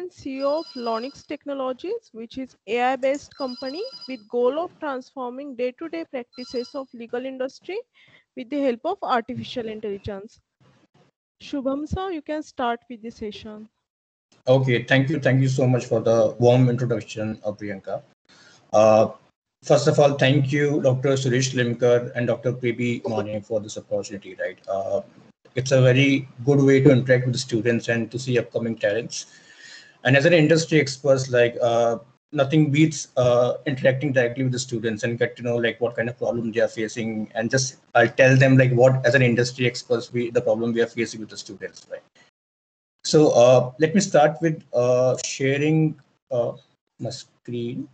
and CEO of Lawnics Technologies, which is AI-based company with goal of transforming day-to-day practices of legal industry with the help of artificial intelligence. Shubham sir, you can start with the session. Okay, thank you. Thank you so much for the warm introduction, uh, Priyanka. Uh, first of all, thank you, Dr. Suresh Limkar and Dr. Prebi Mane for this opportunity, right? Uh, it's a very good way to interact with the students and to see upcoming talents. And as an industry expert, like uh, nothing beats uh, interacting directly with the students and get to know like what kind of problem they are facing and just I'll tell them like what as an industry expert we the problem we are facing with the students, right? So uh, let me start with uh, sharing uh, my screen.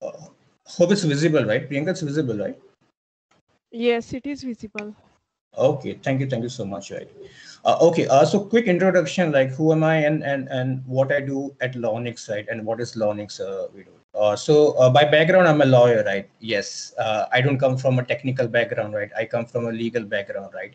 Uh, hope it's visible, right? Priyanka, it's visible, right? Yes, it is visible. Okay, thank you, thank you so much. Right. Uh, okay, uh, so quick introduction, like who am I and and and what I do at Lawnics, right? And what is Lawnics? Uh, we do. Uh, so uh, by background, I'm a lawyer, right? Yes, uh, I don't come from a technical background, right? I come from a legal background, right?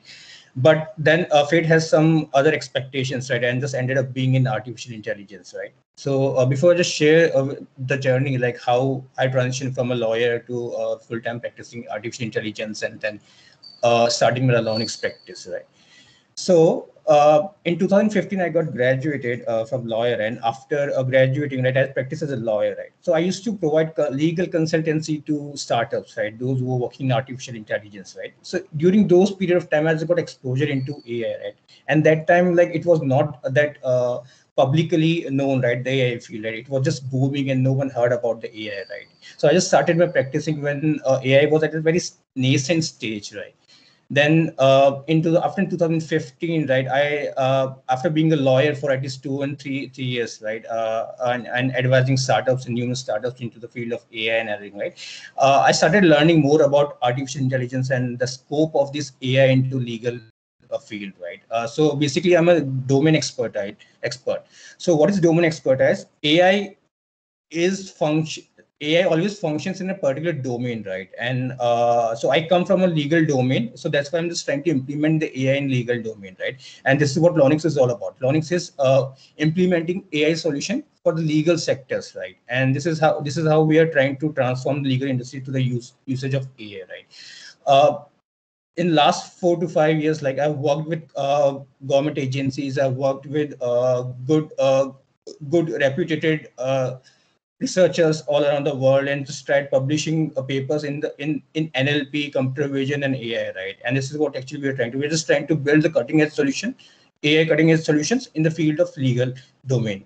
But then uh, fate has some other expectations, right? And just ended up being in artificial intelligence, right? So uh, before I just share uh, the journey, like how I transitioned from a lawyer to full-time practicing artificial intelligence and then uh, starting Lawnics practice, right? So uh, in 2015, I got graduated uh, from lawyer, and after uh, graduating, right, I practiced as a lawyer, right. So I used to provide legal consultancy to startups, right, those who were working in artificial intelligence, right. So during those period of time, I got exposure into AI, right, and that time, like, it was not that uh, publicly known, right, the AI field, right. It was just booming, and no one heard about the AI, right. So I just started my practicing when uh, AI was at a very nascent stage, right then uh, into the, after 2015 right i uh, after being a lawyer for at least two and three three years right uh, and, and advising startups and new startups into the field of ai and everything right uh, i started learning more about artificial intelligence and the scope of this ai into legal uh, field right uh, so basically i'm a domain expert right expert. So what is domain expertise? Ai is function AI always functions in a particular domain, right? And uh, so I come from a legal domain, so that's why I'm just trying to implement the AI in legal domain, right? And this is what Lawnics is all about. Lawnics is uh, implementing AI solution for the legal sectors, right? And this is how this is how we are trying to transform the legal industry to the use usage of AI, right? Uh, in last four to five years, like I've worked with uh, government agencies, I've worked with uh, good, uh, good reputed uh, researchers all around the world and just tried publishing uh, papers in the in in NLP, computer vision, and AI, right? And this is what actually we're trying to. We're just trying to build the cutting edge solution, AI cutting edge solutions in the field of legal domain.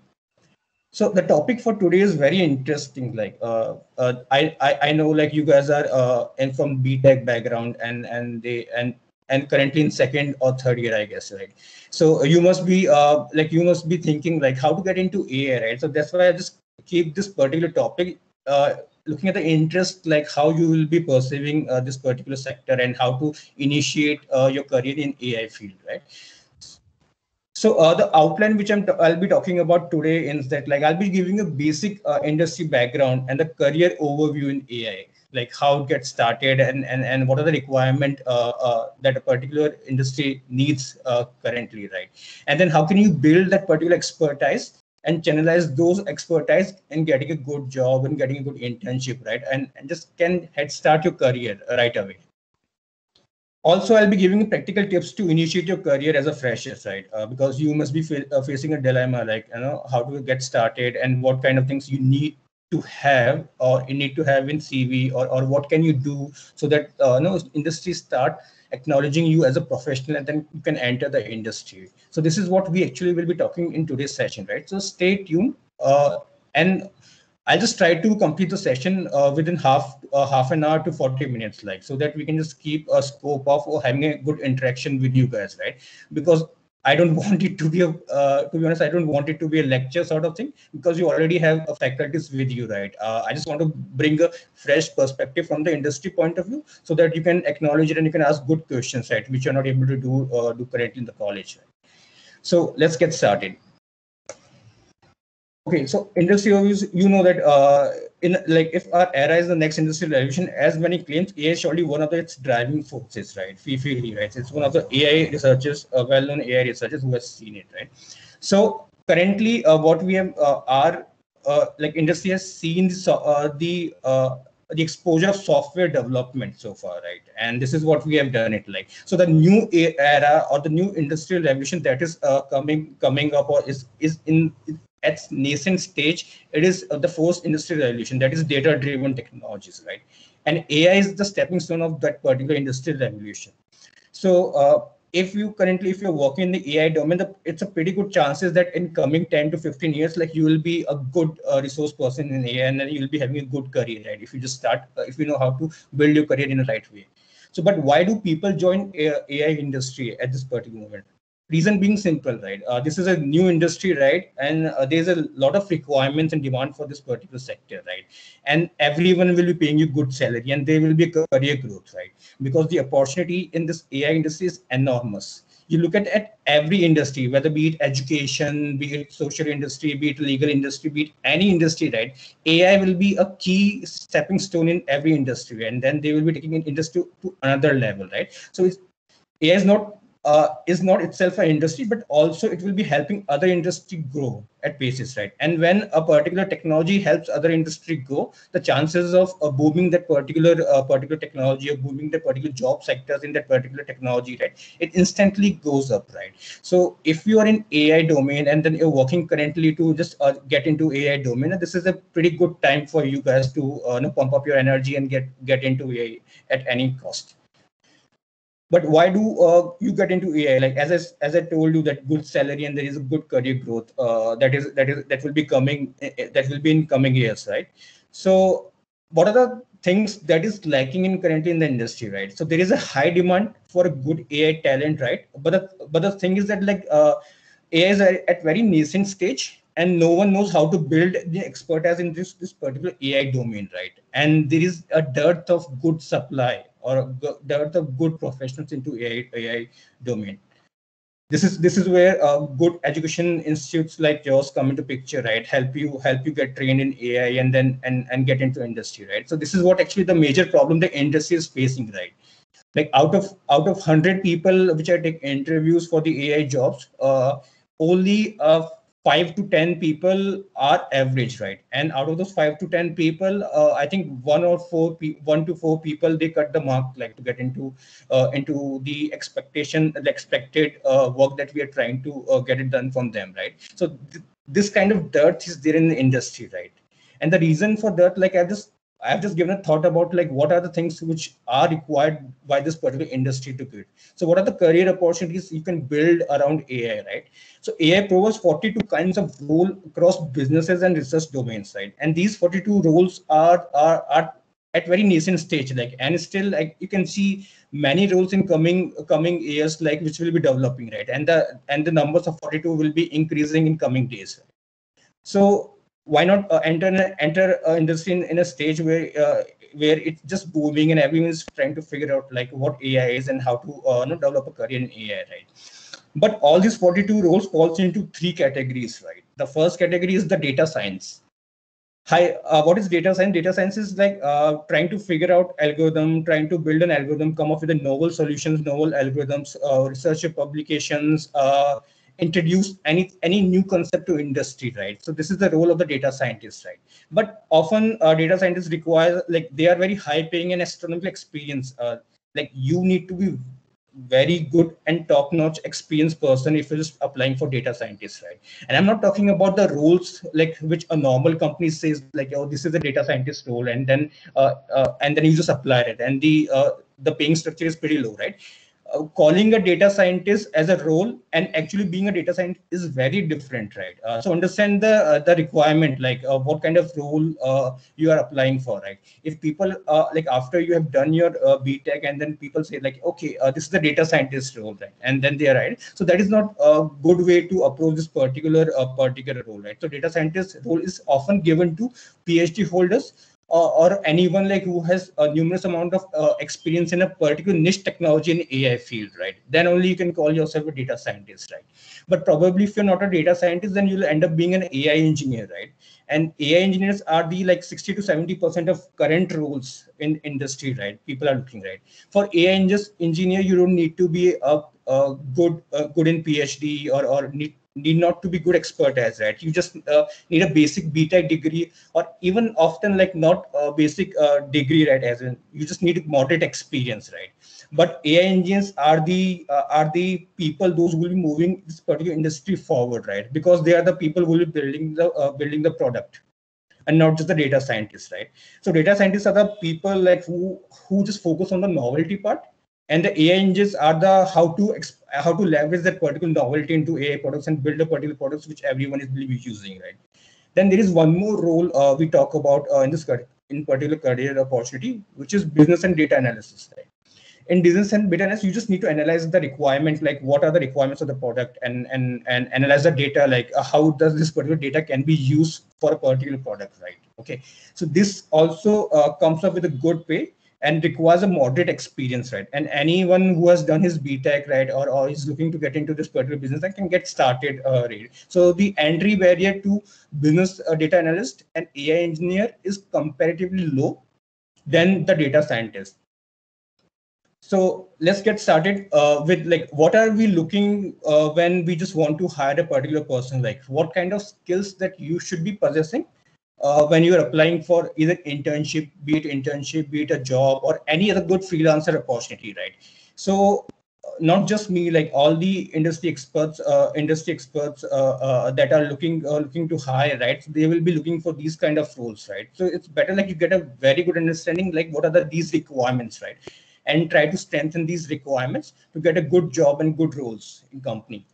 So the topic for today is very interesting. Like uh, uh, I, I I know like you guys are uh, and from BTech background and and they and and currently in second or third year, I guess, right? So you must be uh, like you must be thinking like how to get into AI, right? So that's why I just keep this particular topic uh, looking at the interest like how you will be perceiving uh, this particular sector and how to initiate uh, your career in ai field right so uh, the outline which I'm I'll be talking about today is that like I'll be giving a basic uh, industry background and the career overview in AI, like how it gets started and and, and what are the requirement uh, uh that a particular industry needs uh, currently, right? And then how can you build that particular expertise and channelize those expertise in getting a good job and getting a good internship, right? And, and just can head start your career right away. Also, I'll be giving practical tips to initiate your career as a fresher, right? Uh, because you must be fa uh, facing a dilemma, like you know how to get started and what kind of things you need to have or you need to have in CV or, or what can you do so that uh, you know industry start acknowledging you as a professional and then you can enter the industry. So this is what we actually will be talking in today's session, right? So stay tuned uh, and I'll just try to complete the session uh, within half uh, half an hour to 40 minutes, like so that we can just keep a scope of having a good interaction with you guys, right? Because I don't want it to be a, uh, to be honest, I don't want it to be a lecture sort of thing because you already have a faculties with you, right? Uh, I just want to bring a fresh perspective from the industry point of view so that you can acknowledge it and you can ask good questions, right? Which you're not able to do, uh, do currently in the college. So let's get started. Okay, so industry you know that uh, in like if our era is the next industrial revolution, as many claims, AI is surely one of the, its driving forces, right? Fei-Fei, right? It's one of the AI researchers, uh, well-known AI researchers who has seen it, right? So currently, uh, what we have uh, are uh, like industry has seen uh, the uh, the exposure of software development so far, right? And this is what we have done it like. So the new era or the new industrial revolution that is uh, coming coming up or is is in at nascent stage. It is uh, the fourth industrial revolution that is data driven technologies, right? And AI is the stepping stone of that particular industrial revolution. So uh, if you currently if you're working in the ai domain the, it's a pretty good chances that in coming 10 to 15 years like you will be a good uh, resource person in ai and then you'll be having a good career right if you just start uh, if you know how to build your career in the right way so but why do people join ai industry at this particular moment reason being simple right? Uh, this is a new industry right? And uh, there's a lot of requirements and demand for this particular sector right? And everyone will be paying you good salary and there will be career growth right? Because the opportunity in this ai industry is enormous. You look at, at every industry whether be it education be it social industry be it legal industry be it any industry right? Ai will be a key stepping stone in every industry and then they will be taking an industry to another level right? So it's AI is not uh, is not itself an industry, but also it will be helping other industry grow at paces, right? And when a particular technology helps other industry grow, the chances of uh, booming that particular uh, particular technology or booming the particular job sectors in that particular technology, right? It instantly goes up, right? So if you are in AI domain and then you're working currently to just uh, get into AI domain, this is a pretty good time for you guys to uh, you know, pump up your energy and get get into AI at any cost but why do uh, you get into AI? Like as I, as I told you, that good salary and there is a good career growth uh, that is that is that will be coming eh, eh, that will be in coming years, right? So what are the things that is lacking in currently in the industry, right? So there is a high demand for a good AI talent, right? But the, but the thing is that like uh, AI is at very nascent stage and no one knows how to build the expertise in this this particular AI domain, right? And there is a dearth of good supply or dearth the good professionals into AI, AI domain. This is this is where uh, good education institutes like yours come into picture, right? Help you help you get trained in AI and then and and get into industry, right? So this is what actually the major problem the industry is facing, right? Like out of out of hundred people which I take interviews for the AI jobs, uh, only uh, five to ten people are average right? And out of those five to ten people uh, i think one or four pe- one to four people they cut the mark like to get into uh, into the expectation the expected uh, work that we are trying to uh, get it done from them right? So th- this kind of dirt is there in the industry right? And the reason for that like i just I've just given a thought about like what are the things which are required by this particular industry to build. So what are the career opportunities you can build around AI, right? So AI provides 42 kinds of role across businesses and research domains, right? And these 42 roles are are are at very nascent stage, like and still like you can see many roles in coming coming years, like which will be developing, right? And the and the numbers of 42 will be increasing in coming days. So why not uh, enter enter uh, industry in, in a stage where uh, where it's just booming and everyone is trying to figure out like what AI is and how to uh, develop a career in AI, right? But all these 42 roles falls into three categories, right? The first category is the data science. Hi, uh, what is data science? Data science is like uh, trying to figure out algorithm, trying to build an algorithm, come up with a novel solutions, novel algorithms, uh, research publications, uh, introduce any any new concept to industry right? So this is the role of the data scientist right? But often uh, data scientists require like they are very high paying and astronomical experience uh, like you need to be very good and top notch experienced person if you're just applying for data scientist right? And i'm not talking about the roles like which a normal company says like oh this is a data scientist role and then uh, uh and then you just apply it. And the uh, the paying structure is pretty low right uh, calling a data scientist as a role and actually being a data scientist is very different right? Uh, so understand the uh, the requirement like uh, what kind of role uh, you are applying for right? If people like after you have done your btech and then people say like okay this is the data scientist role right? And then they are right so that is not a good way to approach this particular particular role right? So data scientist role is often given to phd holders uh, or anyone like who has a numerous amount of uh, experience in a particular niche technology in AI field, right? Then only you can call yourself a data scientist, right? But probably if you're not a data scientist, then you'll end up being an AI engineer, right? And AI engineers are the like 60 to 70 percent of current roles in industry, right? People are looking right for AI engineers. engineer. You don't need to be a, a good uh, good in PhD or or need need not to be good expert as right you just uh, need a basic btech degree or even often like not a basic uh, degree right as in you just need moderate experience right. But ai engineers are the uh, are the people those who will be moving this particular industry forward right because they are the people who will be building the uh, building the product and not just the data scientists right. So data scientists are the people like who who just focus on the novelty part and the AI engines are the how to how to leverage that particular novelty into AI products and build a particular products which everyone is using, right? Then there is one more role uh, we talk about uh, in this in particular career opportunity, which is business and data analysis. Right? In business and data analysis, you just need to analyze the requirements, like what are the requirements of the product, and and and analyze the data, like uh, how does this particular data can be used for a particular product, right? Okay, so this also uh, comes up with a good pay and requires a moderate experience, right? And anyone who has done his BTech, right, or, or is looking to get into this particular business, that can get started. Uh, right? So the entry barrier to business uh, data analyst and AI engineer is comparatively low than the data scientist. So let's get started uh, with like, what are we looking uh, when we just want to hire a particular person? Like what kind of skills that you should be possessing uh, when you're applying for either internship, be it internship, be it a job or any other good freelancer opportunity, right? So not just me, like all the industry experts, uh, industry experts uh, uh, that are looking uh, looking to hire, right? So they will be looking for these kind of roles, right? So it's better like you get a very good understanding, like what are the these requirements, right? And try to strengthen these requirements to get a good job and good roles in company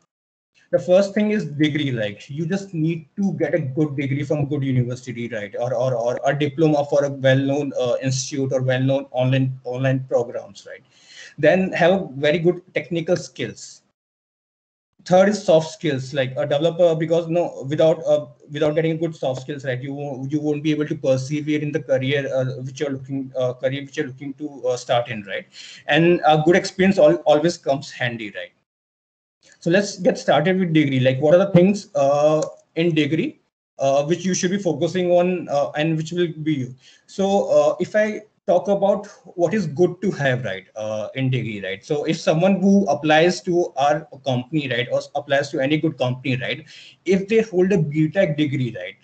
the first thing is degree like you just need to get a good degree from a good university right? Or or, or a diploma for a well-known uh, institute or well-known online online programs right? Then have very good technical skills. Third is soft skills like a developer because no without uh, without getting good soft skills right you you won't be able to persevere in the career uh, which you're looking uh, career which you're looking to uh, start in right? And a good experience all, always comes handy right so let's get started with degree. Like what are the things uh, in degree uh, which you should be focusing on uh, and which will be you. So uh, if I talk about what is good to have right uh, in degree right so if someone who applies to our company right or applies to any good company right if they hold a btech degree right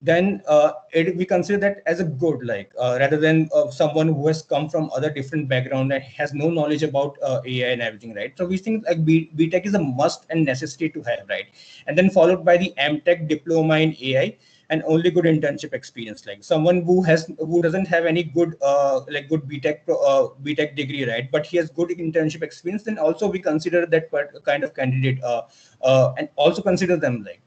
then uh, it, we consider that as a good like uh, rather than uh, someone who has come from other different background and has no knowledge about uh, ai and everything right? So we think like B, btech is a must and necessity to have right? And then followed by the mtech diploma in ai and only good internship experience like someone who has who doesn't have any good uh, like good btech uh, btech degree right? But he has good internship experience then also we consider that kind of candidate uh, and also consider them like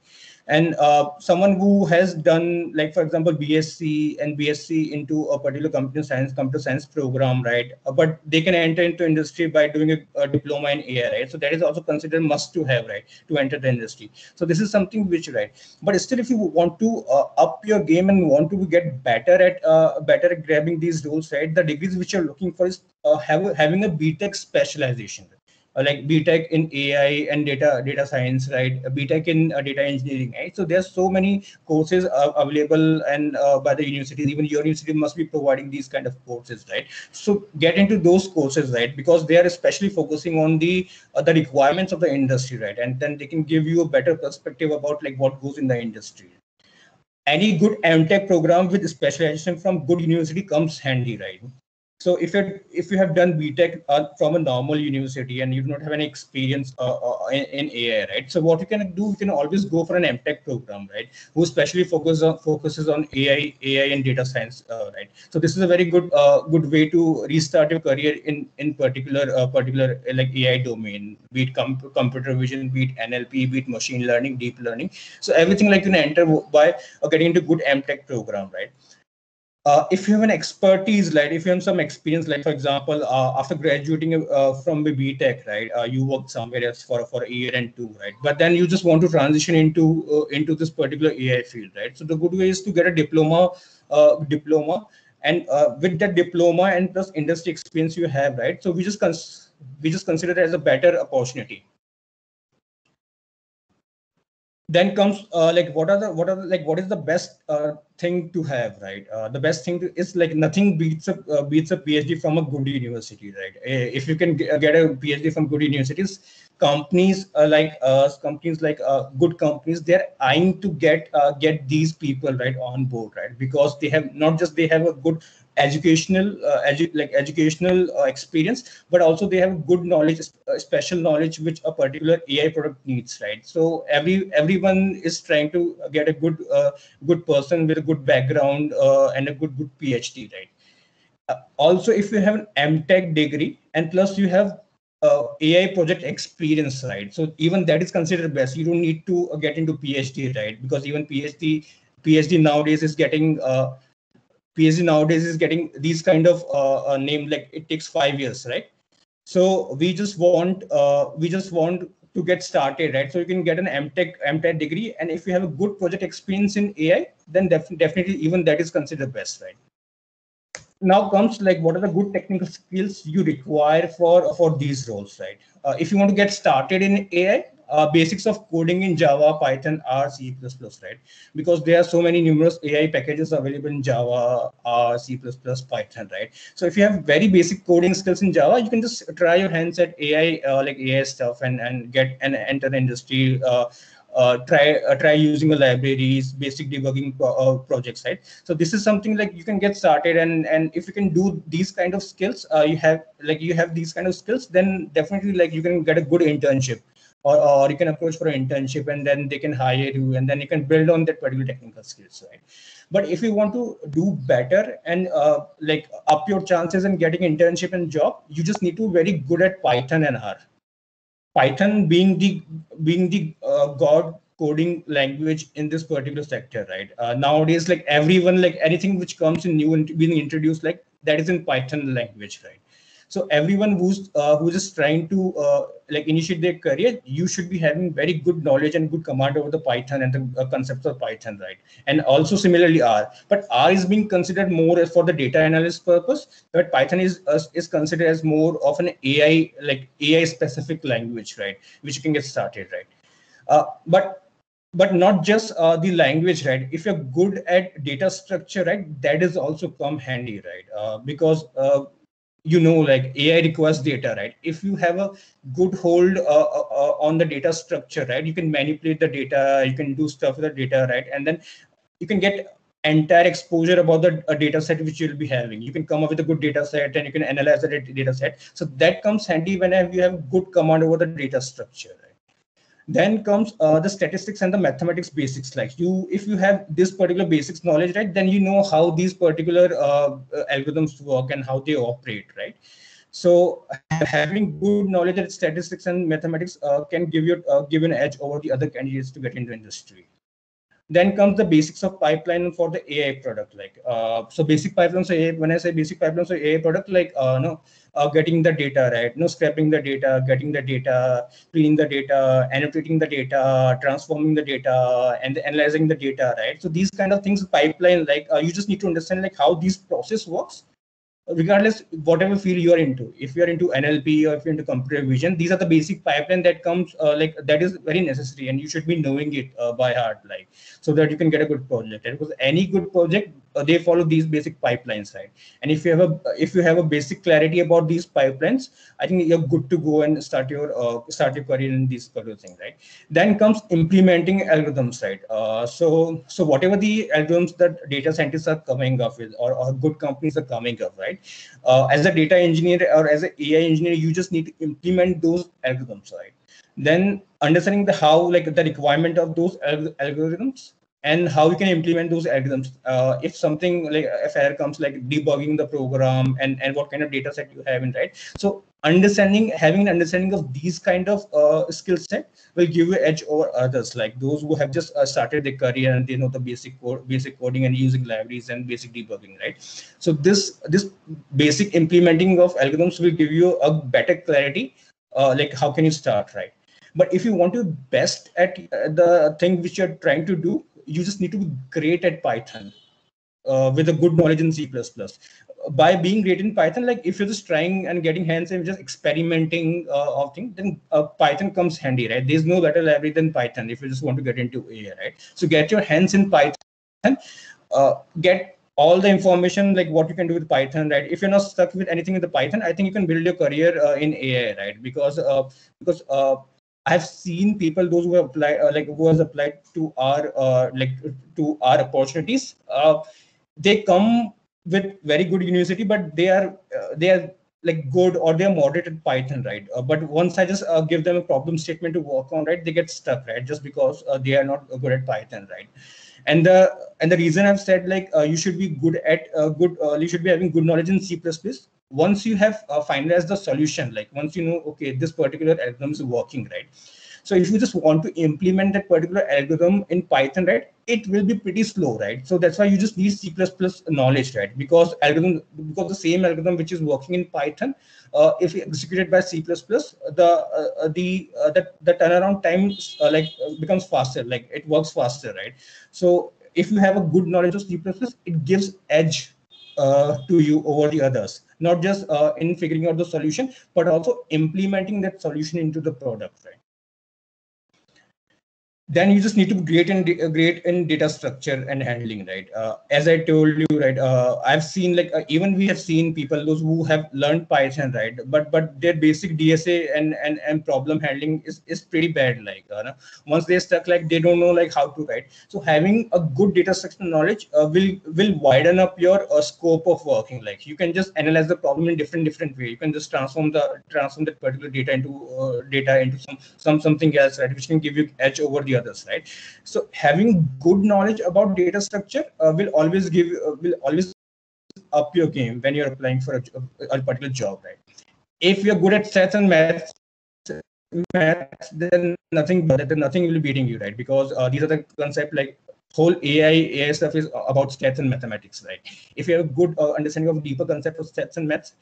and uh, someone who has done like for example bsc and bsc into a particular computer science computer science program right? Uh, but they can enter into industry by doing a, a, diploma in ai right? So that is also considered must to have right to enter the industry. So this is something which right but still if you want to uh, up your game and want to get better at uh, better at grabbing these roles right the degrees which you're looking for is uh, have, having a btech specialization uh, like BTech in AI and data data science, right? BTech in uh, data engineering, right? So there's so many courses uh, available and uh, by the universities. Even your university must be providing these kind of courses, right? So get into those courses, right? Because they are especially focusing on the uh, the requirements of the industry, right? And then they can give you a better perspective about like what goes in the industry. Any good MTech program with specialization from good university comes handy, right? So if you if you have done BTech uh, from a normal university and you do not have any experience uh, uh, in, in, AI, right? So what you can do, you can always go for an MTech program, right? Who especially focus on, focuses on AI, AI and data science, uh, right? So this is a very good uh, good way to restart your career in in particular uh, particular like AI domain, be it com computer vision, be it NLP, be it machine learning, deep learning. So everything like you can enter by getting into good MTech program, right? Uh, if you have an expertise, like if you have some experience, like for example, uh, after graduating uh, from the BTech, right, uh, you worked somewhere else for for a year and two, right, but then you just want to transition into uh, into this particular AI field, right? So the good way is to get a diploma, uh, diploma, and with that diploma and plus industry experience you have right? So we just cons- we just consider it as a better opportunity then comes uh, like what are the what are the, like what is the best uh, thing to have right? Uh, the best thing to, is like nothing beats a uh, beats a phd from a good university right? Eh, if you can get a phd from good universities companies uh, like us companies like uh, good companies they're eyeing to get get these people right on board right? Because they have not just they have a good educational uh, edu like educational uh, experience but also they have good knowledge uh, special knowledge which a particular ai product needs right? So every everyone is trying to get a good uh, good person with a good background uh, and a good good phd right? Uh, also if you have an mtech degree and plus you have ai project experience right? So even that is considered best. You don't need to get into phd right? Because even phd phd nowadays is getting PhD nowadays is getting these kind of uh, uh, name like it takes five years, right? So we just want uh, we just want to get started, right? So you can get an MTech MTech degree, and if you have a good project experience in AI, then def definitely even that is considered best, right? Now comes like what are the good technical skills you require for for these roles, right? Uh, if you want to get started in AI, uh, basics of coding in Java, Python, R, C++, right? Because there are so many numerous AI packages available in Java, R, C++, Python, right? So if you have very basic coding skills in Java, you can just try your hands at AI, uh, like AI stuff and, and get and enter the industry, uh, uh, try uh, try using the libraries basic debugging pro uh, projects right so this is something like you can get started and and if you can do these kind of skills uh, you have like you have these kind of skills then definitely like you can get a good internship or, or you can approach for an internship and then they can hire you and then you can build on that particular technical skills right? But if you want to do better and uh, like up your chances in getting internship and job you just need to be very good at python and r. Python being the being the uh, god coding language in this particular sector right? Uh, nowadays like everyone like anything which comes in new and being introduced like that is in python language right so everyone who's uh, who's just trying to uh, like initiate their career, you should be having very good knowledge and good command over the Python and the uh, concepts of Python, right? And also similarly R. But R is being considered more as for the data analysis purpose, but Python is is considered as more of an AI like AI specific language, right? Which you can get started, right? Uh, but but not just uh, the language right if you're good at data structure right that is also come handy right uh, because uh, you know like ai requires data right? If you have a good hold uh, uh, uh, on the data structure right you can manipulate the data you can do stuff with the data right? And then you can get entire exposure about the uh, data set which you'll be having. You can come up with a good data set and you can analyze the data set. So that comes handy whenever you have good command over the data structure right? Then comes uh, the statistics and the mathematics basics like you if you have this particular basics knowledge right then you know how these particular uh, algorithms work and how they operate right? So having good knowledge of statistics and mathematics uh, can give you uh, give an edge over the other candidates to get into industry then comes the basics of pipeline for the AI product. Like uh, so, basic pipelines. So AI, when I say basic pipelines so AI product, like uh, no, uh, getting the data right, no scraping the data, getting the data, cleaning the data, annotating the data, transforming the data, and analyzing the data, right? So these kind of things, pipeline, like uh, you just need to understand like how this process works regardless whatever field you are into if you are into nlp or if you're into computer vision these are the basic pipeline that comes uh, like that is very necessary and you should be knowing it uh, by heart like so that you can get a good project. Because any good project they follow these basic pipelines right? And if you have a if you have a basic clarity about these pipelines i think you're good to go and start your uh, start your career in these particular thing right? Then comes implementing algorithms right? Uh, so so whatever the algorithms that data scientists are coming up with or, or good companies are coming up right? Uh, as a data engineer or as an ai engineer you just need to implement those algorithms right? Then understanding the how like the requirement of those alg- algorithms and how you can implement those algorithms. Uh, if something like a error comes like debugging the program and, and what kind of data set you have in right. So understanding, having an understanding of these kind of uh, skill set will give you edge over others, like those who have just uh, started their career and they know the basic code, basic coding and using libraries and basic debugging, right? So this this basic implementing of algorithms will give you a better clarity, uh, like how can you start, right? But if you want to best at uh, the thing which you're trying to do, you just need to be great at Python. uh, with a good knowledge in C++. By being great in Python, like if you're just trying and getting hands and just experimenting uh, of things, then uh, Python comes handy, right? There's no better library than Python if you just want to get into AI, right? So get your hands in Python, uh, get all the information like what you can do with Python, right? If you're not stuck with anything in the Python, I think you can build your career uh, in AI, right? Because uh, because uh, I've seen people those who have applied uh, like who has applied to our uh, like to our opportunities. Uh, they come with very good university, but they are uh, they are like good or they're moderate at Python, right? Uh, but once I just uh, give them a problem statement to work on, right, they get stuck, right? Just because they are not good at Python, right? And the and the reason I've said like you should be good at good, you should be having good knowledge in C++. Once you have finalized the solution, like once you know, okay, this particular algorithm is working, right? So if you just want to implement that particular algorithm in Python, right, it will be pretty slow, right? So that's why you just need C++ knowledge, right? Because algorithm, because the same algorithm which is working in Python, uh, if executed by C++, the uh, the uh, the, the turnaround time uh, like uh, becomes faster, like it works faster, right? So if you have a good knowledge of C++, it gives edge uh, to you over the others, not just uh, in figuring out the solution, but also implementing that solution into the product, right? Then you just need to be great in uh, great in data structure and handling right? Uh, as i told you right uh, i've seen like uh, even we have seen people those who have learned python right but but their basic dsa and and, and problem handling is, is pretty bad like uh, once they're stuck like they don't know like how to write. So having a good data structure knowledge uh, will will widen up your scope of working. Like you can just analyze the problem in different different way. You can just transform the transform that particular data into data into some some something else right which can give you edge over the others right? So having good knowledge about data structure uh, will always give uh, will always up your game when you're applying for a, a, particular job right? If you're good at stats and maths maths then nothing then nothing will be beating you right? Because uh, these are the concept like whole AI AI stuff is about stats and mathematics, right? If you have a good uh, understanding of deeper concept of stats and maths,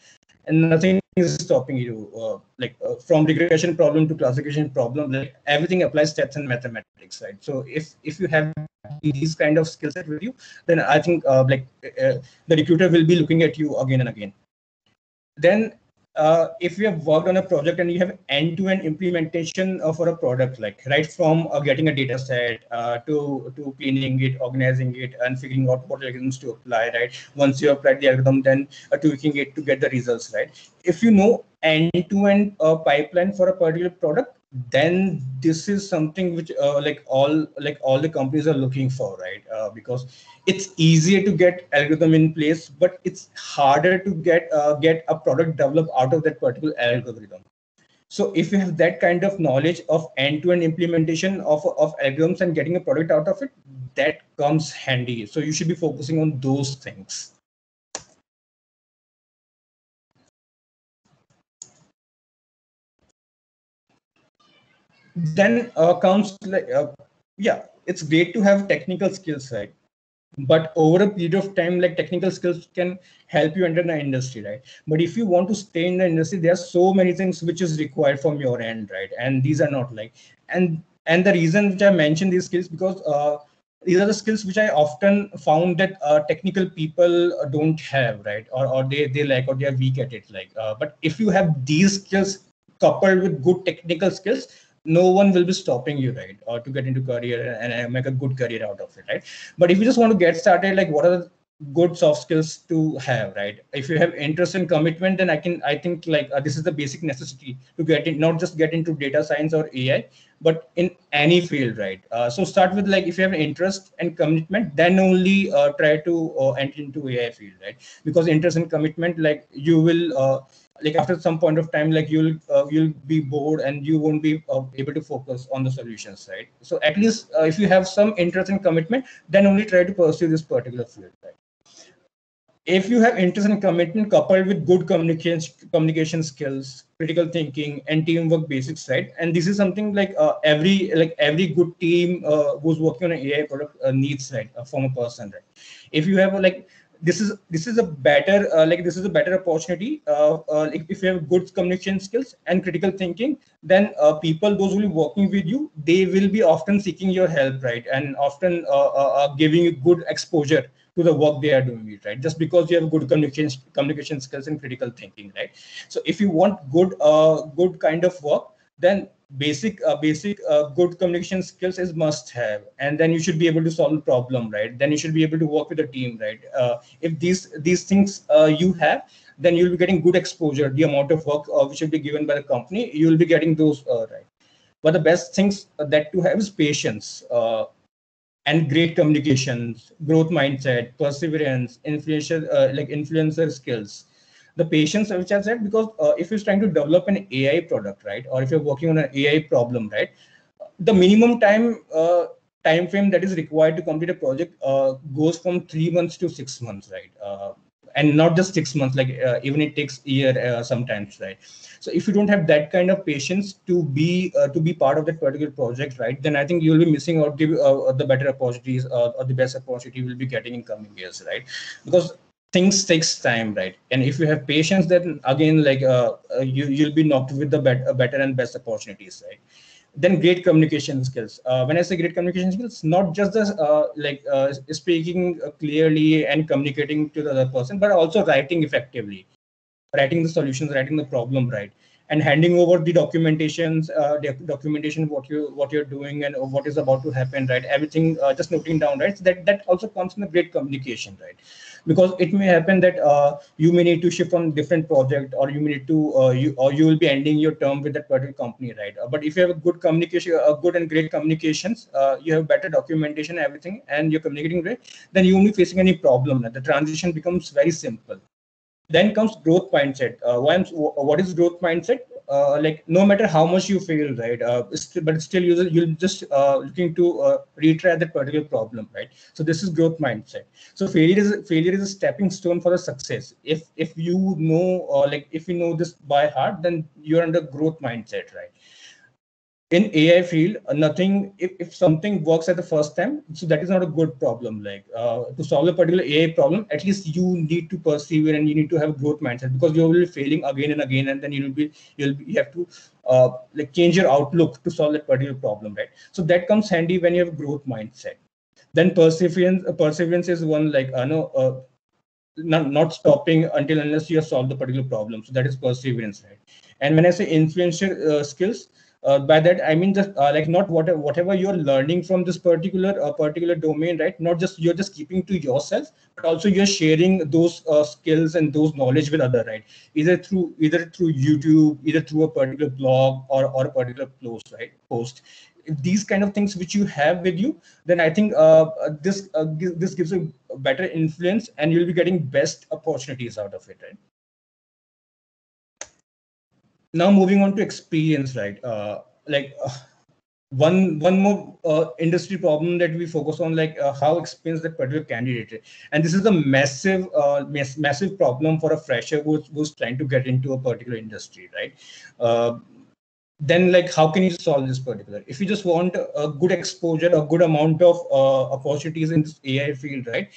and nothing is stopping you uh, like uh, from regression problem to classification problem like everything applies stats and mathematics right so if if you have these kind of skill set with you then i think uh, like uh, the recruiter will be looking at you again and again then uh, if you have worked on a project and you have end-to-end implementation uh, for a product, like right from uh, getting a data set uh, to to cleaning it, organizing it, and figuring out what algorithms to apply, right? Once you apply the algorithm, then uh, tweaking it to get the results, right? If you know end-to-end uh, pipeline for a particular product, then this is something which uh, like all like all the companies are looking for right? Uh, because it's easier to get algorithm in place but it's harder to get uh, get a product developed out of that particular algorithm. So if you have that kind of knowledge of end-to-end implementation of, of algorithms and getting a product out of it that comes handy. So you should be focusing on those things then uh, comes like uh, yeah it's great to have technical skills right? But over a period of time like technical skills can help you enter the industry right? But if you want to stay in the industry there are so many things which is required from your end right? And these are not like and and the reason which i mentioned these skills because uh, these are the skills which i often found that uh, technical people don't have right? Or, or they they like or they are weak at it like uh, but if you have these skills coupled with good technical skills no one will be stopping you right or to get into career and, make a good career out of it right? But if you just want to get started like what are the good soft skills to have right? If you have interest and commitment then i can i think like uh, this is the basic necessity to get in not just get into data science or ai but in any field right? Uh, so start with like if you have interest and commitment then only uh, try to uh, enter into ai field right? Because interest and commitment like you will uh, like after some point of time like you'll uh, you'll be bored and you won't be uh, able to focus on the solutions right? So at least uh, if you have some interest and commitment then only try to pursue this particular field right? If you have interest and commitment coupled with good communication communication skills critical thinking and teamwork basics right? And this is something like uh, every like every good team uh, who's working on an ai product uh, needs right from a person right? If you have like this is this is a better uh, like this is a better opportunity uh, uh, if you have good communication skills and critical thinking then uh, people those who will be working with you they will be often seeking your help right? And often uh, uh, giving you good exposure to the work they are doing right? Just because you have good communication communication skills and critical thinking right? So if you want good good kind of work then basic uh, basic uh, good communication skills is must have. And then you should be able to solve the problem right? Then you should be able to work with a team right? Uh, if these these things uh, you have then you'll be getting good exposure the amount of work uh, which will be given by the company you'll be getting those uh, right. But the best things that to have is patience and great communications growth mindset perseverance influencer like influencer skills the patience which I said because uh, if you're trying to develop an AI product, right, or if you're working on an AI problem, right, the minimum time uh, time frame that is required to complete a project uh, goes from three months to six months, right, uh, and not just six months, like uh, even it takes a year uh, sometimes, right. So if you don't have that kind of patience to be to be part of that particular project, right, then I think you'll be missing out the the better opportunities or the best opportunity you will be getting in coming years, right, because things takes time right? And if you have patience then again like uh, uh, you you'll be knocked with the bet- uh, better and best opportunities right? Then great communication skills. Uh, when i say great communication skills not just the uh, like uh, speaking clearly and communicating to the other person but also writing effectively. Writing the solutions writing the problem right and handing over the documentations uh, the documentation what you what you're doing and what is about to happen right? Everything uh, just noting down right? So that that also comes in the great communication right? Because it may happen that uh, you may need to shift from different project or you may need to uh, you or you will be ending your term with that particular company right? Uh, but if you have a good communication a good and great communications uh, you have better documentation everything and you're communicating great then you won't be facing any problem the transition becomes very simple then comes growth mindset. Uh, what is growth mindset? Uh, like no matter how much you fail right uh, but still you, you're just uh, looking to uh, retry that particular problem right? So this is growth mindset. So failure is failure is a stepping stone for a success. If if you know or like if you know this by heart then you're under growth mindset right in AI field, uh, nothing, if, if something works at the first time, so that is not a good problem. Like uh, to solve a particular AI problem, at least you need to persevere and you need to have a growth mindset because you will be failing again and again. And then you will be, you'll be, you have to uh, like change your outlook to solve that particular problem, right? So that comes handy when you have growth mindset. Then perseverance, uh, perseverance is one like, I know, uh, not, not stopping until unless you have solved the particular problem. So that is perseverance, right? And when I say influential uh, skills, uh, by that i mean just uh, like not whatever whatever you're learning from this particular uh, particular domain right? Not just you're just keeping to yourself but also you're sharing those uh, skills and those knowledge with other right? Either through either through youtube either through a particular blog or, or a particular post right? Post. If these kind of things which you have with you then i think uh, this uh, this gives a better influence and you'll be getting best opportunities out of it right now moving on to experience right? Uh, like uh, one one more uh, industry problem that we focus on like uh, how experienced the particular candidate and this is a massive uh, mass, massive problem for a fresher who's, who's trying to get into a particular industry right? Uh, then like how can you solve this particular? If you just want a good exposure a good amount of opportunities in this ai field right?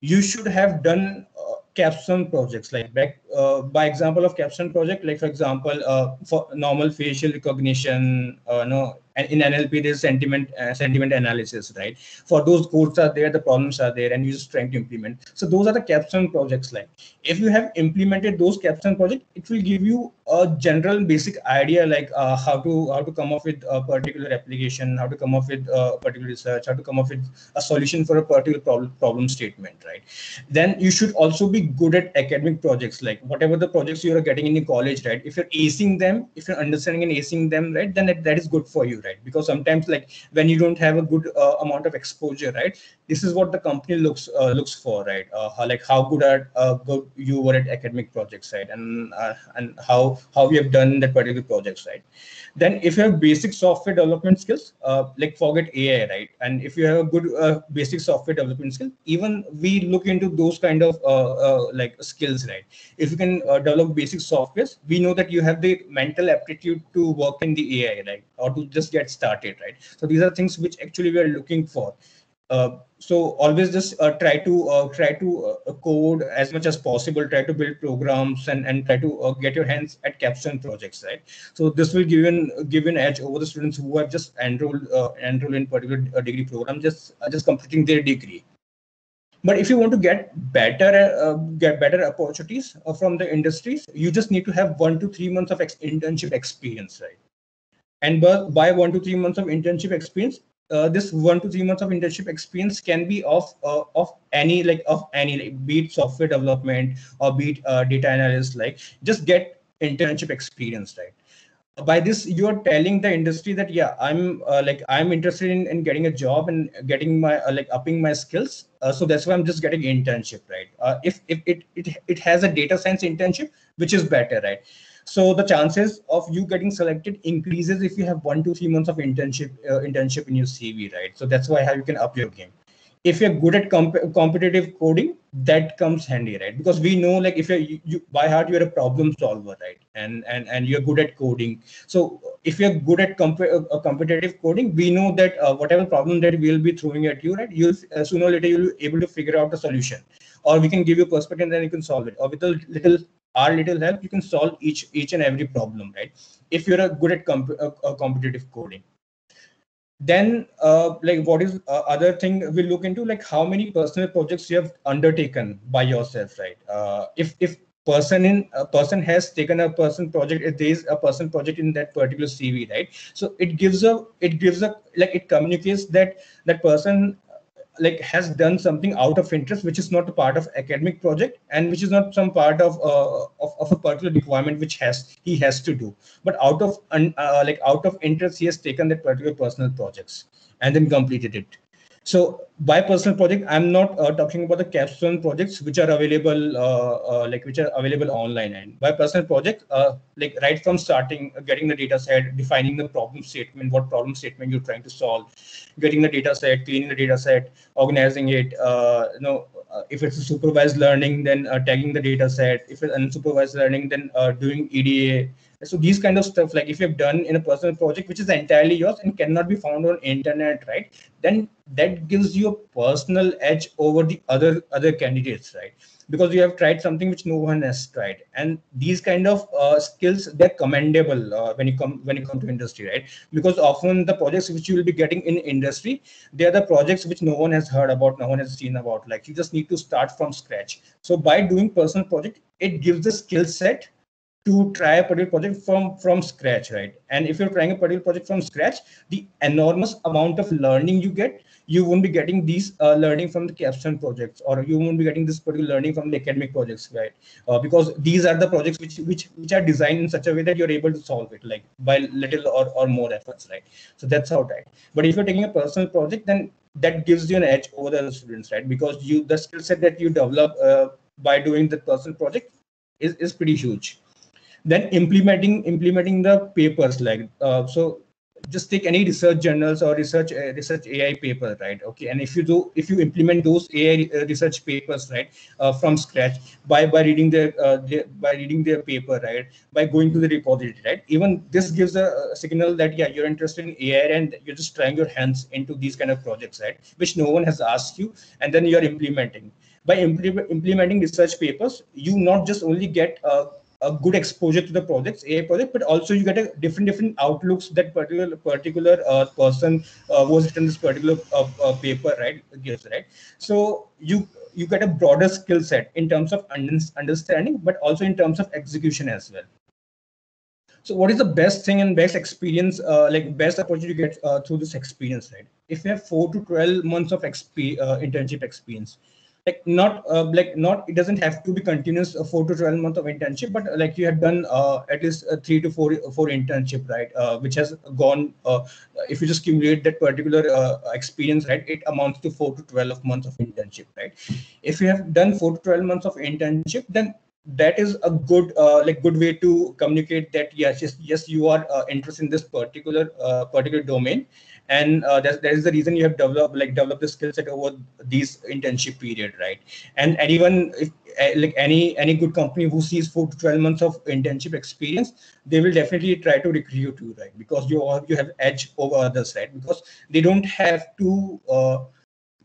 You should have done capstone projects like back uh, by example of capstone project like for example uh, for normal facial recognition uh, no and in NLP, there's sentiment uh, sentiment analysis, right? For those codes are there, the problems are there, and you're just trying to implement. So those are the capstone projects. Like if you have implemented those capstone projects, it will give you a general basic idea like uh, how to how to come up with a particular application, how to come up with a particular research, how to come up with a solution for a particular problem problem statement, right? Then you should also be good at academic projects, like whatever the projects you are getting in your college, right? If you're acing them, if you're understanding and acing them, right, then that, that is good for you right? Because sometimes like when you don't have a good uh, amount of exposure right this is what the company looks uh, looks for right? Uh, how, like how good at uh, good you were at academic projects right? And uh, and how how you have done that particular projects right? Then if you have basic software development skills like forget ai right? And if you have a good basic software development skill even we look into those kind of like skills right? If you can develop basic softwares we know that you have the mental aptitude to work in the ai right? Or to just get started right? So these are things which actually we are looking for. Uh, so always just uh, try to uh, try to uh, code as much as possible try to build programs and and try to uh, get your hands at capstone projects right? So this will give an give an edge over the students who are just enrolled uh, enrolled in particular uh, degree program just just completing their degree but if you want to get better get better opportunities from the industries you just need to have one to three months of ex internship experience right? And by one to three months of internship experience uh, this one to three months of internship experience can be of uh, of any like of any like be it software development or be it uh, data analyst like just get internship experience right by this you're telling the industry that yeah i'm uh, like i'm interested in, in getting a job and getting my uh, like upping my skills. Uh, so that's why i'm just getting internship right? If if it, it it has a data science internship which is better right? So the chances of you getting selected increases if you have one to three months of internship uh, internship in your cv right? So that's why how you can up your game if you're good at comp competitive coding that comes handy right? Because we know like if you're you, you, by heart you're a problem solver right? And and and you're good at coding. So if you're good at comp uh, competitive coding we know that uh, whatever problem that we'll be throwing at you right you'll uh, sooner or later you'll be able to figure out a solution. Or we can give you perspective and then you can solve it. Or with a little our little help you can solve each each and every problem right? If you're a good at comp uh, uh, competitive coding then uh, like what is uh, other thing we'll look into like how many personal projects you have undertaken by yourself right? Uh, if if person in a person has taken a person project if there is a person project in that particular cv right? So it gives a it gives a like it communicates that that person like has done something out of interest which is not a part of academic project and which is not some part of uh, of, of, a particular requirement which has he has to do. But out of uh, like out of interest he has taken that particular personal projects and then completed it so by personal project, I'm not uh, talking about the capstone projects which are available, uh, uh, like which are available online. And by personal project, uh, like right from starting, uh, getting the data set, defining the problem statement, what problem statement you're trying to solve, getting the data set, cleaning the data set, organizing it. Uh, you know, if it's a supervised learning, then tagging the data set. If it's unsupervised learning, then doing EDA so these kind of stuff like if you've done in a personal project which is entirely yours and cannot be found on internet right then that gives you a personal edge over the other other candidates right? Because you have tried something which no one has tried. And these kind of uh, skills they're commendable uh, when you come when you come to industry right? Because often the projects which you will be getting in industry they are the projects which no one has heard about no one has seen about. Like you just need to start from scratch. So by doing personal project it gives the skill set to try a particular project from from scratch right? And if you're trying a particular project from scratch the enormous amount of learning you get you won't be getting these uh, learning from the capstone projects or you won't be getting this particular learning from the academic projects right? Uh, because these are the projects which which which are designed in such a way that you're able to solve it like by little or, or more efforts right? So that's how right but if you're taking a personal project then that gives you an edge over the students right? Because you the skill set that you develop uh, by doing the personal project is, is pretty huge. Then implementing implementing the papers like uh, so just take any research journals or research uh, research ai paper right? Okay and if you do if you implement those ai uh, research papers right uh, from scratch by by reading their, uh, by reading their paper right by going to the repository right? Even this gives a, signal that yeah you're interested in ai and you're just trying your hands into these kind of projects right which no one has asked you and then you're implementing. By impl implementing research papers you not just only get uh, a good exposure to the projects, AI project, but also you get a different different outlooks that particular particular uh, person uh, was written this particular uh, uh, paper, right? Gives right. So you you get a broader skill set in terms of understanding, but also in terms of execution as well. So what is the best thing and best experience, uh, like best opportunity you get uh, through this experience, right? If you have four to 12 months of exp uh, internship experience, like not uh, like not it doesn't have to be continuous uh, four to 12 month of internship but uh, like you have done uh, at least uh, three to four four internship right uh, which has gone if you just accumulate that particular experience right it amounts to four to 12 months of internship right? If you have done four to 12 months of internship then that is a good uh, like good way to communicate that yes yes, yes you are interested in this particular uh, particular domain. And uh, that, is the reason you have developed like developed the skill set over these internship period right? And anyone if like any any good company who sees four to 12 months of internship experience they will definitely try to recruit you right? Because you have you have edge over others right? Because they don't have to uh,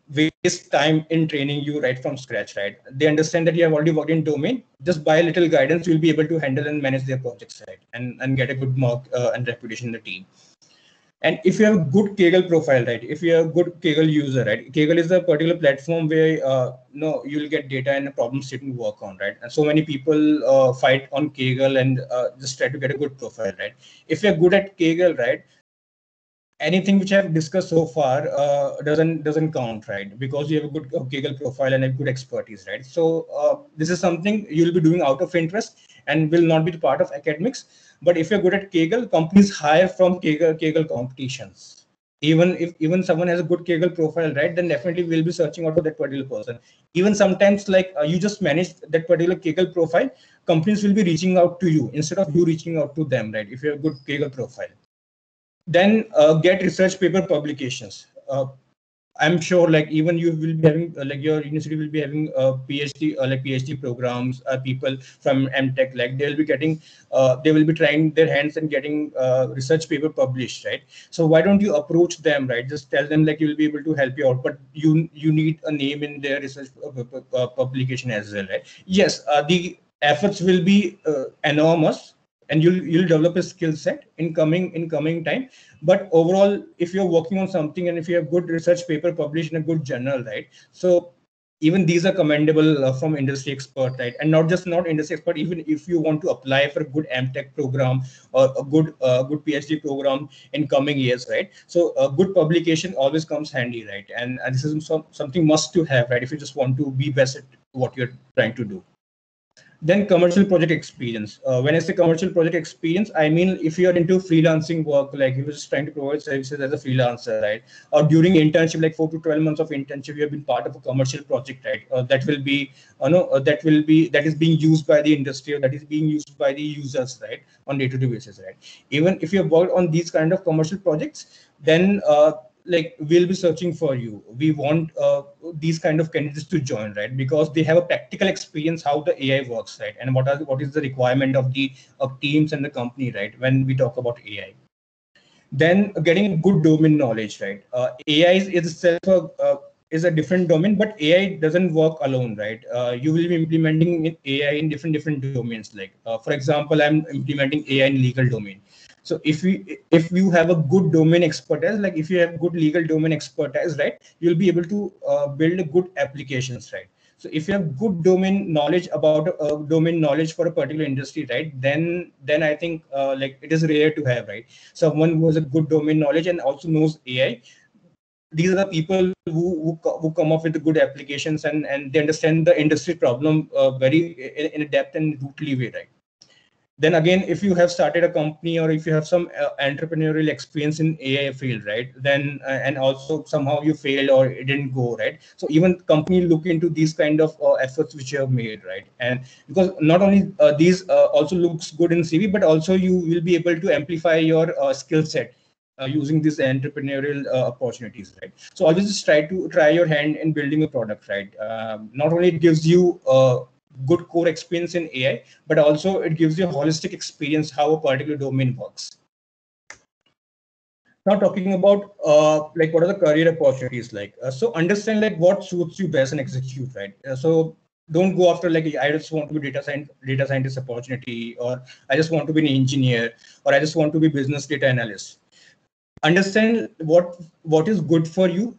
waste time in training you right from scratch, right? They understand that you have already worked in domain. Just by a little guidance, you'll be able to handle and manage their projects, right? And, and get a good mark uh, and reputation in the team. And if you have a good Kaggle profile, right? If you're a good Kaggle user, right? Kaggle is a particular platform where uh, you know you'll get data and a problem statement to work on, right? And so many people uh, fight on Kaggle and uh, just try to get a good profile, right? If you're good at Kaggle, right? Anything which I've discussed so far uh, doesn't doesn't count, right? Because you have a good Kaggle profile and a good expertise, right? So uh, this is something you'll be doing out of interest and will not be part of academics. But if you're good at Kaggle, companies hire from Kaggle, Kaggle competitions. Even if even someone has a good Kaggle profile, right, then definitely we'll be searching out for that particular person. Even sometimes, like uh, you just manage that particular Kaggle profile, companies will be reaching out to you instead of you reaching out to them, right? If you have a good Kaggle profile then uh, get research paper publications. Uh, i'm sure like even you will be having uh, like your university will be having a phd uh, like phd programs uh, people from mtech like they'll be getting uh, they will be trying their hands and getting research paper published right? So why don't you approach them right? Just tell them like you'll be able to help you out but you you need a name in their research publication as well right? Yes the efforts will be enormous and you'll you'll develop a skill set in coming in coming time. But overall if you're working on something and if you have good research paper published in a good journal right? So even these are commendable uh, from industry expert right? And not just not industry expert even if you want to apply for a good mtech program or a good uh, good phd program in coming years right? So a good publication always comes handy right? And, and this is some, something must to have right? If you just want to be best at what you're trying to do then commercial project experience. Uh, when I say commercial project experience, I mean if you are into freelancing work, like you're just trying to provide services as a freelancer, right? Or during internship, like four to twelve months of internship, you have been part of a commercial project, right? Uh, that will be, uh, no, uh, that will be that is being used by the industry or that is being used by the users, right, on day-to-day basis, right? Even if you have worked on these kind of commercial projects, then uh, like we'll be searching for you. We want uh, these kind of candidates to join right? Because they have a practical experience how the ai works right? And what are what is the requirement of the of teams and the company right when we talk about ai then getting good domain knowledge right? Uh, ai is, itself a, uh, is a different domain but ai doesn't work alone right? Uh, you will be implementing ai in different different domains like uh, for example i'm implementing ai in legal domain so if we if you have a good domain expertise like if you have good legal domain expertise right you'll be able to uh, build a good applications right? So if you have good domain knowledge about uh, domain knowledge for a particular industry right then then i think uh, like it is rare to have right? Someone who has a good domain knowledge and also knows ai these are the people who, who, who come up with good applications and and they understand the industry problem uh, very in, in a depth and rootly way right then again if you have started a company or if you have some uh, entrepreneurial experience in ai field right then uh, and also somehow you failed or it didn't go right? So even company look into these kind of uh, efforts which you have made right? And because not only uh, these uh, also looks good in cv but also you will be able to amplify your uh, skill set using these entrepreneurial opportunities right? So always try to try your hand in building a product right? Um, not only it gives you good core experience in AI, but also it gives you a holistic experience how a particular domain works. Now talking about uh, like what are the career opportunities like? Uh, so understand like what suits you best and execute, right? Uh, so don't go after like I just want to be data science data scientist opportunity, or I just want to be an engineer, or I just want to be business data analyst. Understand what what is good for you,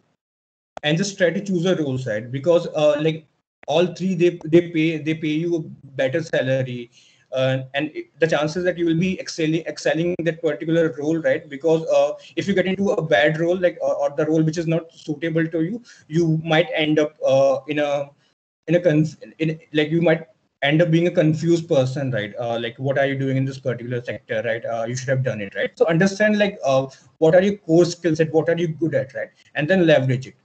and just try to choose a role side because uh, like all three they they pay they pay you a better salary. Uh, and the chances that you will be excelling excelling that particular role right? Because uh, if you get into a bad role like or, or, the role which is not suitable to you you might end up uh, in a in a conf- in like you might end up being a confused person right? Uh, like what are you doing in this particular sector right? Uh, you should have done it right? So understand like uh, what are your core skill set? What are you good at right? And then leverage it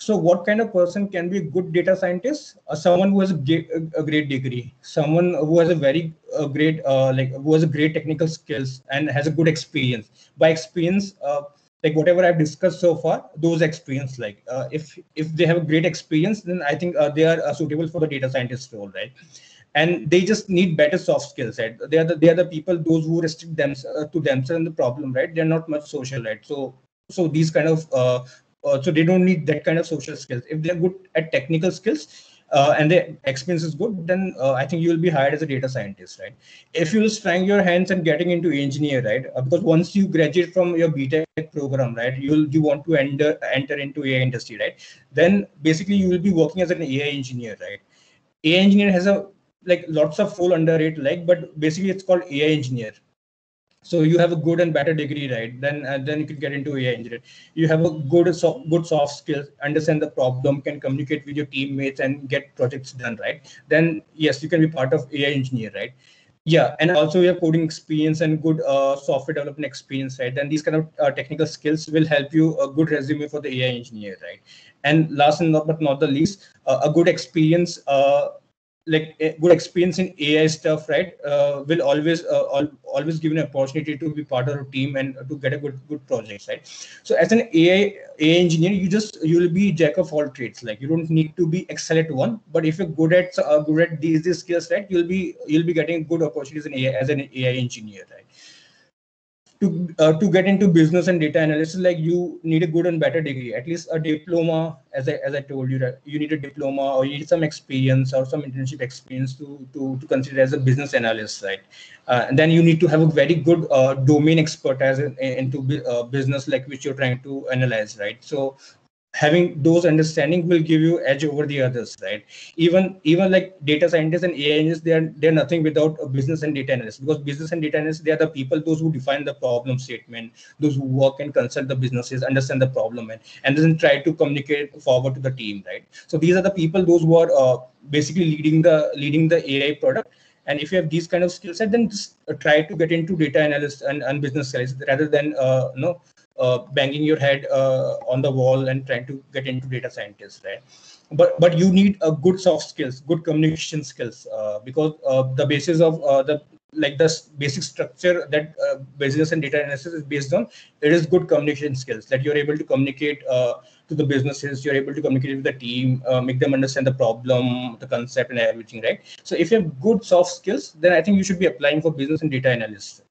so what kind of person can be a good data scientist? Uh, someone who has a, a, great degree, someone who has a very uh, great, uh, like who has a great technical skills and has a good experience. By experience, uh, like whatever I've discussed so far, those experience, like uh, if if they have a great experience, then I think uh, they are suitable for the data scientist role, right? And they just need better soft skills, right? They are the they are the people those who restrict them to themselves and the problem, right? They're not much social, right? So so these kind of uh, so they don't need that kind of social skills if they're good at technical skills uh, and the experience is good, then uh, I think you will be hired as a data scientist, right? If you will trying your hands and getting into engineer, right? Uh, because once you graduate from your BTech program, right, you'll you want to enter enter into AI industry, right? Then basically you will be working as an AI engineer, right? AI engineer has a like lots of full under it, like, but basically it's called AI engineer, so you have a good and better degree right? Then uh, then you can get into ai engineer you have a good so, good soft skills understand the problem can communicate with your teammates and get projects done right? Then yes you can be part of ai engineer right? Yeah and also you have coding experience and good uh, software development experience right? Then these kind of uh, technical skills will help you a good resume for the ai engineer right? And last and not but not the least uh, a good experience uh, like good experience in AI stuff, right, uh, will always uh, always give an opportunity to be part of a team and to get a good good project, right? So as an AI AI engineer, you just you will be jack of all trades. Like you don't need to be excel at one, but if you're good at uh, good at these, these skills, right, you'll be you'll be getting good opportunities in AI as an AI engineer, right? To uh, to get into business and data analysis like you need a good and better degree at least a diploma as i as i told you that you need a diploma or you need some experience or some internship experience to to, to consider as a business analyst right? Uh, and then you need to have a very good uh, domain expertise in, into uh, business like which you're trying to analyze right? So having those understanding will give you edge over the others right? Even even like data scientists and ai engineers they are they're nothing without a business and data analysts because business and data analysts they are the people those who define the problem statement those who work and consult the businesses understand the problem and, and then try to communicate forward to the team right? So these are the people those who are uh, basically leading the leading the ai product. And if you have these kind of skill set then just uh, try to get into data analyst and, and business studies rather than uh, you know uh, banging your head uh, on the wall and trying to get into data scientists, right? But but you need a good soft skills, good communication skills, uh, because the basis of the like the basic structure that uh, business and data analysis is based on it is good communication skills that you're able to communicate uh, to the businesses you're able to communicate with the team uh, make them understand the problem the concept and everything right so if you have good soft skills then i think you should be applying for business and data analysts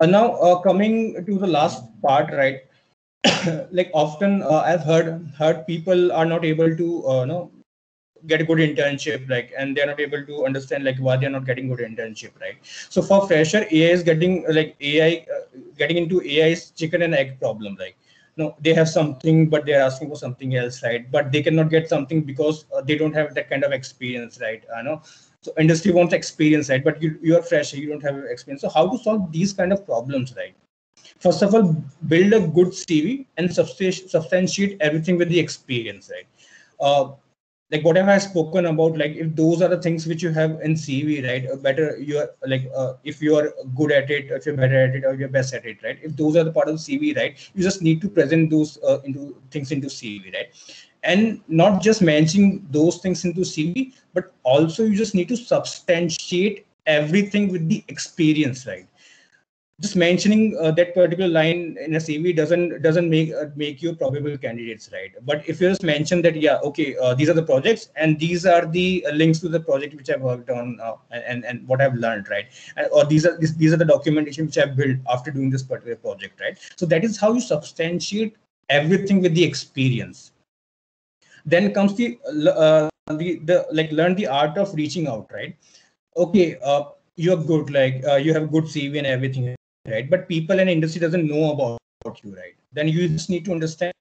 Uh, now, uh, coming to the last part, right? like often uh, I've heard heard people are not able to, uh, know, get a good internship, like, and they're not able to understand like why they're not getting good internship, right? So for fresher, AI is getting like AI uh, getting into AI's chicken and egg problem, like no they have something but they're asking for something else right but they cannot get something because uh, they don't have that kind of experience right i know so industry wants experience right but you, you're fresh you don't have experience so how to solve these kind of problems right first of all build a good cv and substantiate everything with the experience right uh, like whatever I've spoken about, like if those are the things which you have in CV, right? Better you're like uh, if you're good at it, if you're better at it, or you're best at it, right? If those are the part of CV, right? You just need to present those uh, into things into CV, right? And not just mentioning those things into cv but also you just need to substantiate everything with the experience right? Just mentioning uh, that particular line in a cv doesn't doesn't make uh, make you probable candidates right? But if you just mention that yeah okay uh, these are the projects and these are the uh, links to the project which i've worked on uh, and and what i've learned right? And, or these are these, these are the documentation which i've built after doing this particular project right? So that is how you substantiate everything with the experience then comes the uh, the the like learn the art of reaching out right? Okay uh, you're good like uh, you have good cv and everything right? But people and industry doesn't know about, you right? Then you just need to understand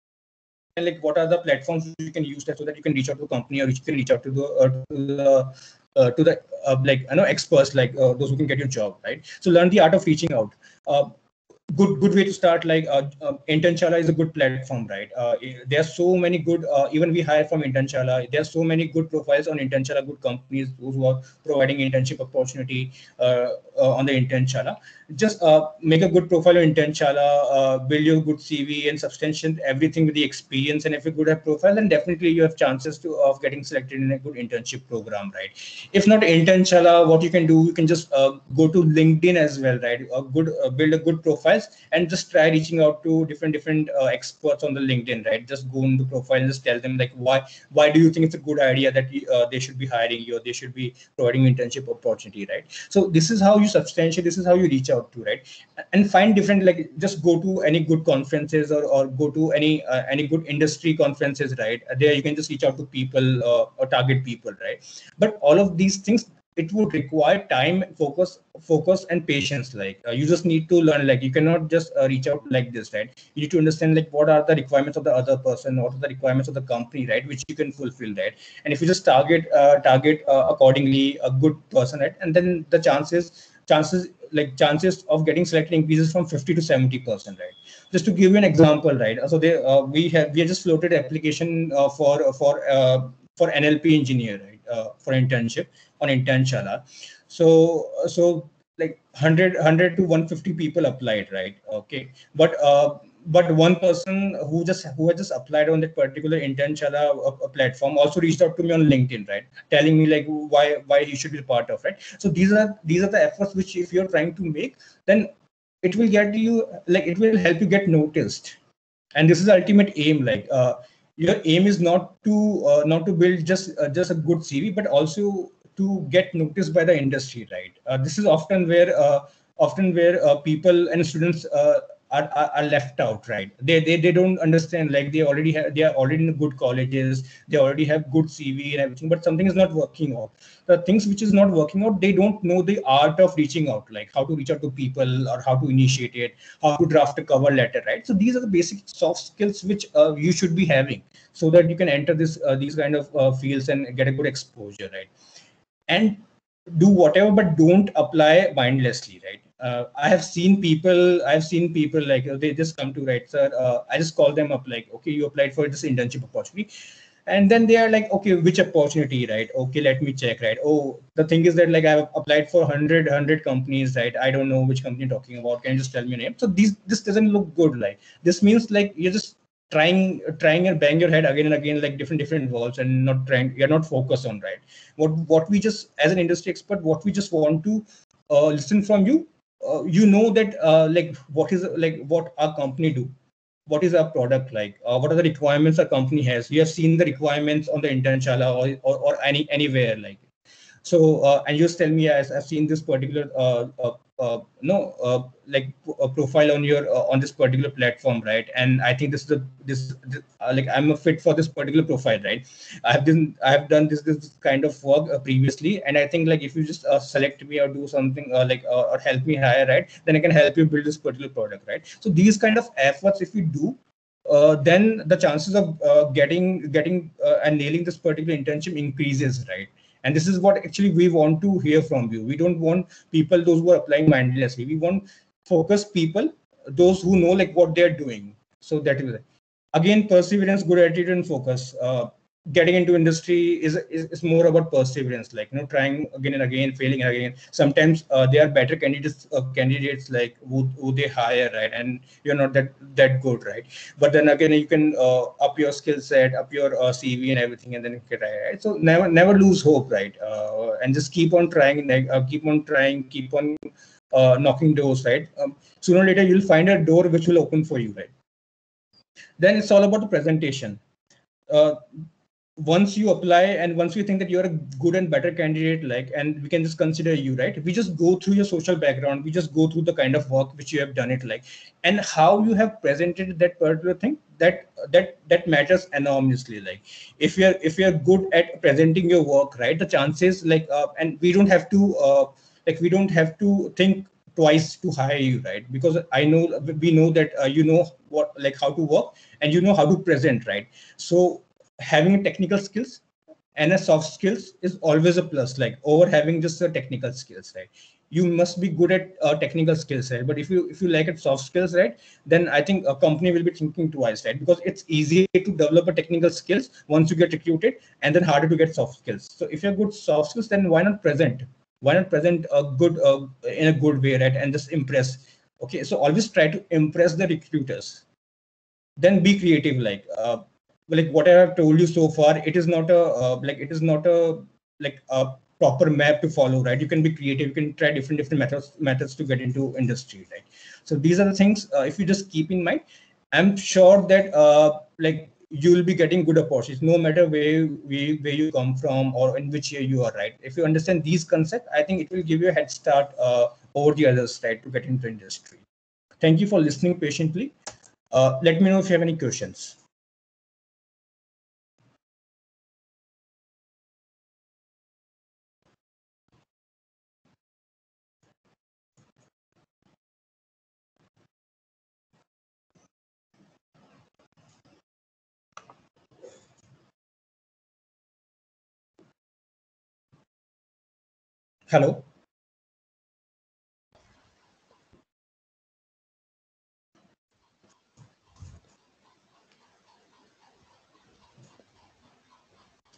like what are the platforms you can use that so that you can reach out to the company or you can reach out to the uh, to the uh, to the uh, like you know experts like those who can get your job right? So learn the art of reaching out good good way to start like uh, uh, internshala is a good platform right uh, there are so many good uh, even we hire from internshala there are so many good profiles on internshala good companies those who are providing internship opportunity uh, uh, on the internshala just make a good profile on Internshala, build your good CV and substantiate everything with the experience. And if you good at profile, then definitely you have chances to of getting selected in a good internship program, right? If not Internshala, what you can do, you can just go to LinkedIn as well, right? A good build a good profile and just try reaching out to different different uh, experts on the linkedin right? Just go into profile and just tell them like why why do you think it's a good idea that uh, they should be hiring you or they should be providing internship opportunity right? So this is how you substantiate this is how you reach out to right? And find different like just go to any good conferences or, or go to any uh, any good industry conferences right? There you can just reach out to people uh, or target people right? But all of these things it would require time focus focus and patience like uh, you just need to learn like you cannot just uh, reach out like this right? You need to understand like what are the requirements of the other person what are the requirements of the company right which you can fulfill right? And if you just target uh, target uh, accordingly a good person right and then the chances chances like chances of getting selected increases from 50 to 70 percent right? Just to give you an example right so they uh, we have we have just floated application uh, for for for nlp engineer right for internship on Internshala. So so like 100 100 to 150 people applied, right? Okay, but uh, but one person who just who had just applied on that particular Internshala uh, platform also reached out to me on LinkedIn, right, telling me like why why he should be part of, right? So these are these are the efforts which if you're trying to make, then it will get you like it will help you get noticed, and this is the ultimate aim, like. Uh, your aim is not to uh, not to build just uh, just a good CV, but also to get noticed by the industry, right? Uh, this is often where uh, often where uh, people and students are, are, are, left out, right? They, they they don't understand like they already have they are already in good colleges, they already have good CV and everything, but something is not working out. The things which is not working out, they don't know the art of reaching out, like how to reach out to people or how to initiate it, how to draft a cover letter, right? So these are the basic soft skills which uh, you should be having so that you can enter this uh, these kind of uh, fields and get a good exposure, right? and do whatever but don't apply mindlessly right uh, i have seen people i've seen people like uh, they just come to right sir uh, i just call them up like okay you applied for this internship opportunity. And then they are like okay which opportunity right? Okay let me check right? Oh the thing is that like i've applied for 100 100 companies right? I don't know which company you're talking about. Can you just tell me a name? So these this doesn't look good like this means like you're just trying trying and bang your head again and again like different different walls and not trying you're not focused on right? What what we just as an industry expert what we just want to uh, listen from you uh, you know that uh, like what is like what our company do? What is our product like? Uh, what are the requirements our company has? You have seen the requirements on the internshala or, or, or any anywhere like. So uh, and you just tell me as i've seen this particular uh, no uh, like a profile on your uh, on this particular platform right? And i think this is the this, this uh, like i'm a fit for this particular profile right? I have been i have done this this kind of work uh, previously and i think like if you just uh, select me or do something like or help me hire right then i can help you build this particular product right? So these kind of efforts if you do then the chances of getting getting and nailing this particular internship increases right and this is what actually we want to hear from you. We don't want people those who are applying mindlessly. We want focused people those who know like what they're doing. So that is again perseverance good attitude and focus. Uh, getting into industry is, is, is more about perseverance like you know trying again and again failing again. Sometimes uh, they are better candidates uh, candidates like who, who they hire right? And you're not that that good right? But then again you can uh, up your skill set up your uh, cv and everything and then get right? So never never lose hope right? Uh, and just keep on trying uh, keep on trying keep on knocking doors right? Um, sooner or later you'll find a door which will open for you right? Then it's all about the presentation once you apply and once we think that you're a good and better candidate like and we can just consider you right? We just go through your social background. We just go through the kind of work which you have done it like and how you have presented that particular thing that that that matters enormously like if you're if you're good at presenting your work right? The chances like uh, and we don't have to uh, like we don't have to think twice to hire you right? Because i know we know that uh, you know what like how to work and you know how to present right? So having technical skills and a soft skills is always a plus like over having just the technical skills right? You must be good at uh, technical skills right? But if you if you like it soft skills right then i think a company will be thinking twice right? Because it's easy to develop a technical skills once you get recruited and then harder to get soft skills. So if you're good soft skills then why not present? Why not present a good uh, in a good way right and just impress? Okay so always try to impress the recruiters. Then be creative like uh, like what I have told you so far, it is not a uh, like it is not a like a proper map to follow, right? You can be creative. You can try different different methods methods to get into industry, right? So these are the things. Uh, if you just keep in mind, I'm sure that uh, like you will be getting good opportunities no matter where, where where you come from or in which year you are right if you understand these concepts i think it will give you a head start uh, over the others right to get into industry thank you for listening patiently uh, let me know if you have any questions Hello.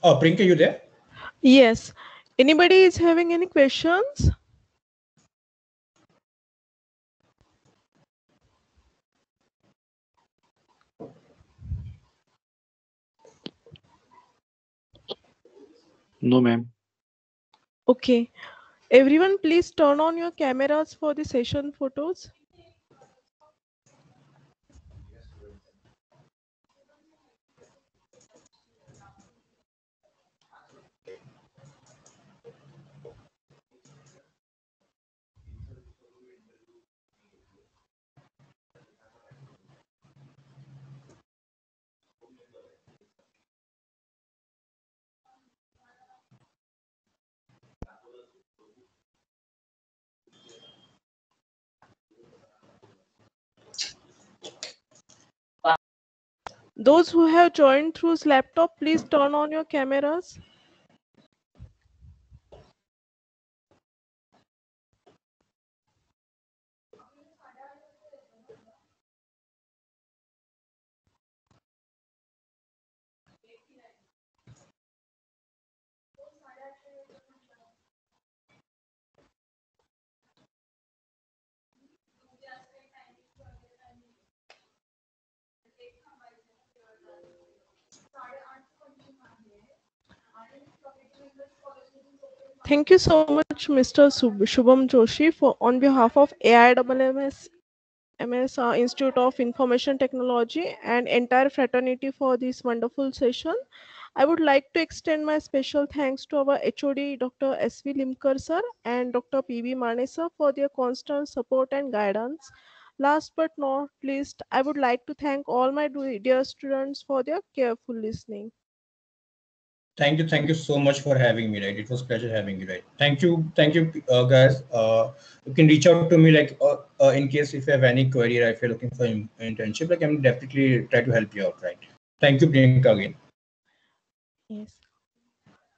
Uh, oh, Priyanka, you there? Yes. Anybody is having any questions? No, ma'am. Okay. Everyone, please turn on your cameras for the session photos. Those who have joined through laptop, please turn on your cameras. Thank you so much, Mr. Shubham Joshi, for on behalf of AIMMS MS uh, Institute of Information Technology and entire fraternity for this wonderful session. I would like to extend my special thanks to our HOD, Dr. S.V. Limkar sir and Dr. P.B. Mane sir for their constant support and guidance. Last but not least, I would like to thank all my dear students for their careful listening. Thank you, thank you so much for having me. Right, it was pleasure having you. Right, thank you, thank you, uh, guys. Uh, you can reach out to me like uh, uh, in case if you have any query, or if you're looking for internship, like I'm definitely try to help you out. Right. Thank you, Priyanka again. Yes.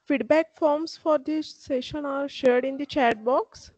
Feedback forms for this session are shared in the chat box.